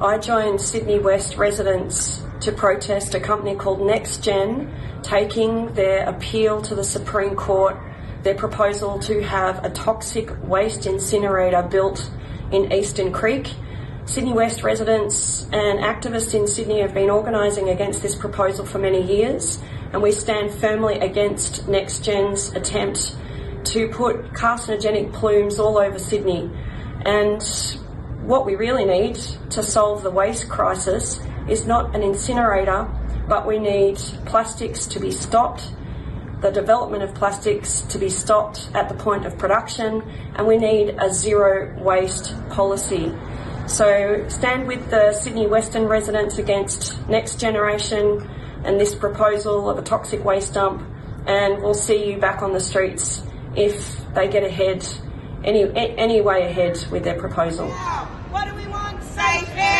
I joined Sydney West residents to protest a company called NextGen taking their appeal to the Supreme Court, their proposal to have a toxic waste incinerator built in Eastern Creek. Sydney West residents and activists in Sydney have been organising against this proposal for many years, and we stand firmly against NextGen's attempt to put carcinogenic plumes all over Sydney. And what we really need to solve the waste crisis is not an incinerator, but we need plastics to be stopped, the development of plastics to be stopped at the point of production, and we need a zero waste policy. So stand with the Sydney Western residents against Next Generation and this proposal of a toxic waste dump, and we'll see you back on the streets if they get ahead any, any way ahead with their proposal. What do we want? Safe air.